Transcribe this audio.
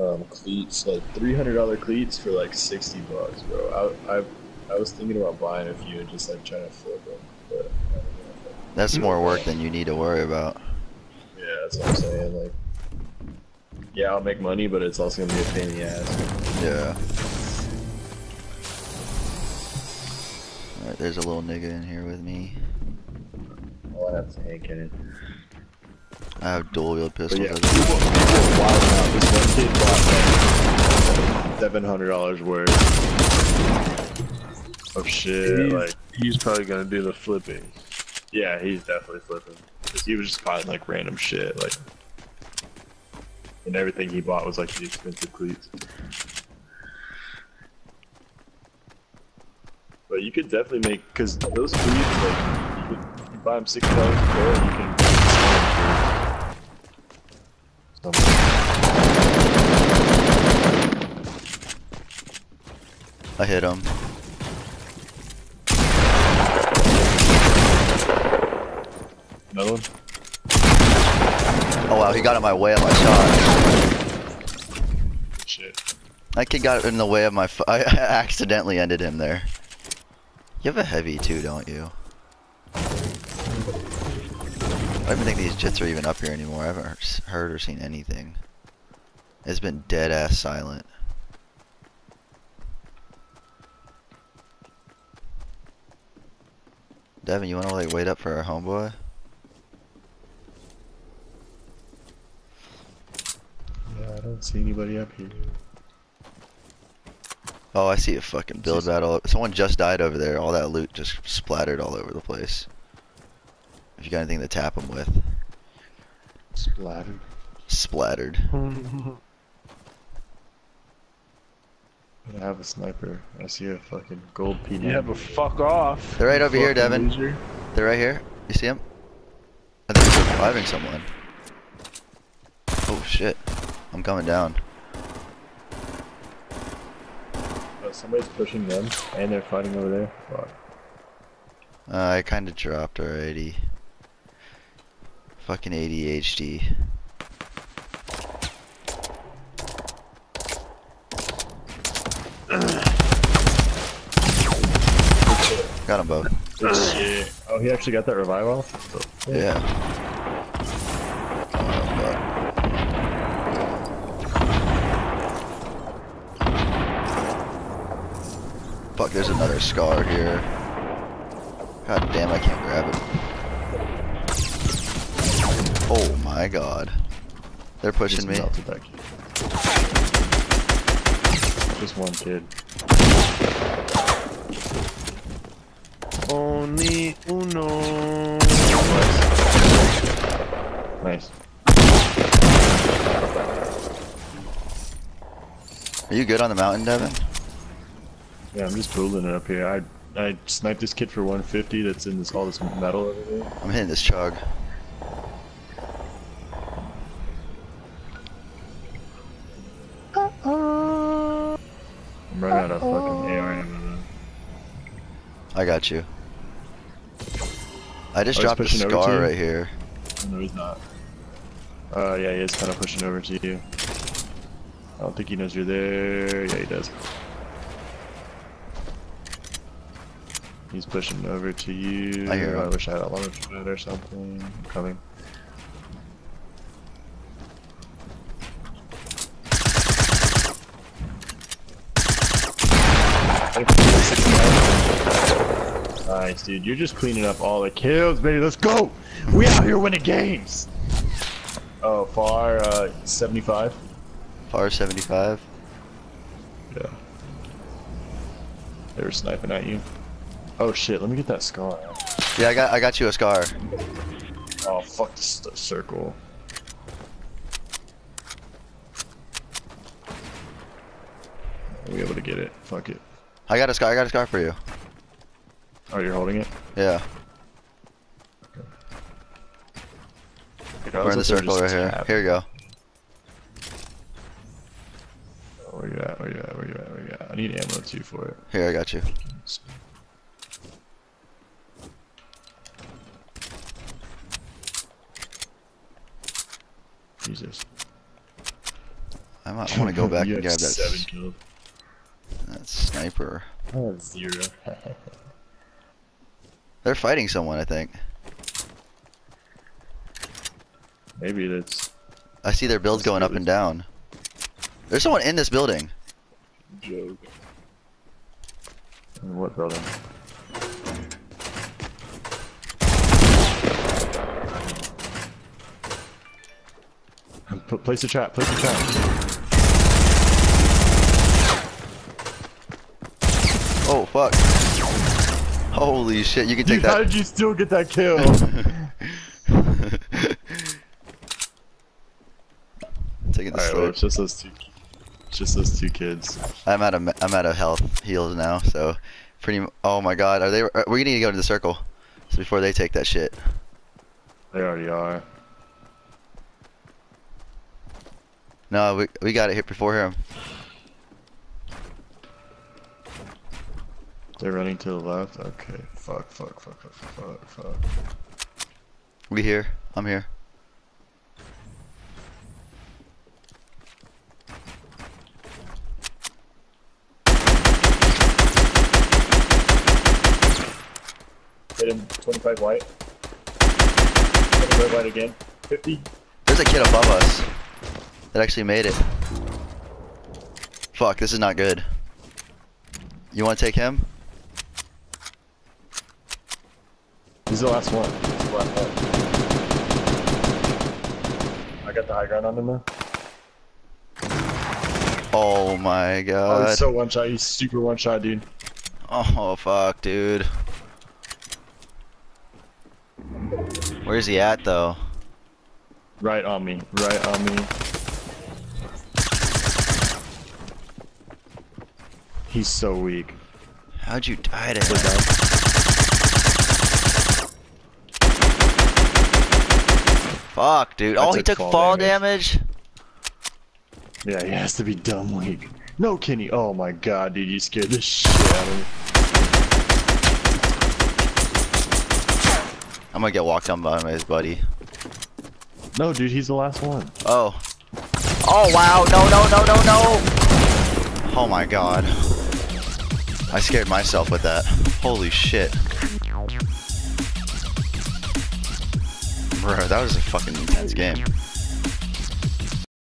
um, cleats, like three hundred dollar cleats for like sixty bucks, bro. I, I I was thinking about buying a few and just like trying to flip them, but I don't know. That's more work than you need to worry about. Yeah, that's what I'm saying. Like, yeah, I'll make money, but it's also gonna be a pain in the ass. Yeah. Alright, there's a little nigga in here with me. All I have is a hand cannon. I have dual wield But pistols. yeah, people, well. people wild out. This one kid bought like seven hundred dollars worth of shit. He's, Like, he's probably gonna do the flipping. yeah, he's definitely flipping. He was just buying like random shit, like, and everything he bought was like the expensive cleats. But you could definitely make, cause those cleats, like, you, could, you buy them six dollars a pair, and you can. I hit him. Another one. Oh wow, he got in my way of my shot. Shit. That kid got in the way of my. F I accidentally ended him there. You have a heavy too, don't you? I don't even think these jits are even up here anymore. I haven't heard or seen anything. It's been dead ass silent. Devon, you wanna like wait up for our homeboy? Yeah, I don't see anybody up here. Oh, I see a fucking build battle. Someone just died over there. All that loot just splattered all over the place. If you got anything to tap them with, Splattered. splattered. I have a sniper. I see a fucking gold P9. yeah, but fuck off. They're right over here, fucking Devon. loser. They're right here. You see them? I think they're reviving someone. Oh shit! I'm coming down. Oh, somebody's pushing them, and they're fighting over there. Fuck. Uh, I kind of dropped already. Fucking ADHD. Got them both. Oh, he actually got that revival? Yeah. Oh, fuck. Fuck, there's another scar here. God damn, I can't grab it. My god. They're pushing me. melted that kid. Just one kid. Only uno. Nice. Are you good on the mountain, Devon? Yeah, I'm just building it up here. I I sniped this kid for 150 that's in this all this metal over there. I'm hitting this chug. I got you. I just Oh, dropped a scar right here. No, he's not. Uh, yeah, he is kind of pushing over to you. I don't think he knows you're there. Yeah, he does. He's pushing over to you. I hear him. I wish I had a launch pad or something. I'm coming. Nice, dude. You're just cleaning up all the kills, baby. Let's go. We out here winning games. Oh, far uh, 75. Far 75. Yeah. They were sniping at you. Oh shit, let me get that scar. Yeah, I got I got you a scar. Oh fuck this the circle. Are we able to get it? Fuck it. I got a scar. I got a scar for you. Oh, you're holding it? Yeah, Okay, I we're in the was up there circle right here. tapping. Here you go. Oh, where you at? Where you at? Where you at? Where you at? I need ammo too for it. Here, I got you. Jesus. I might want to go back You and have grab that, Seven s- kills. that sniper. I have zero. They're fighting someone, I think. Maybe that's I see their builds going up and down. There's someone in this building. a joke. In what building? P- place a trap. Place a trap. Oh fuck! Holy shit! You can take Dude, how did you still get that kill? Taking the Alright, well, it's just those two. Just those two kids. I'm out of I'm out of health heals now, so pretty. Oh my god, are they? Are, we need to go to the circle, so before they take that shit. They already are. No, we we got it hit before him. They're running to the left. Okay. Fuck. Fuck. Fuck. Fuck. Fuck. Fuck. We here. I'm here. Hit him. 25 white. 25 white again. 50. There's a kid above us that actually made it. Fuck, this is not good. You want to take him? He's the last one. He's the last one. I got the high ground on him now. Oh my Oh, god. he's so one shot. He's super one shot, dude. Oh fuck, dude. Where's he at though? Right on me. Right on me. He's so weak. How'd you die to him? Fuck, dude. I Oh, he took fall fall damage. damage. Yeah, he has to be dumb weak. No, Kenny. Oh my god, dude, you scared the shit out of me. I'm gonna get walked on by his buddy. No, dude, he's the last one. Oh. Oh wow! No no no no no! Oh my god. I scared myself with that. Holy shit. Bro, that was a fucking intense game.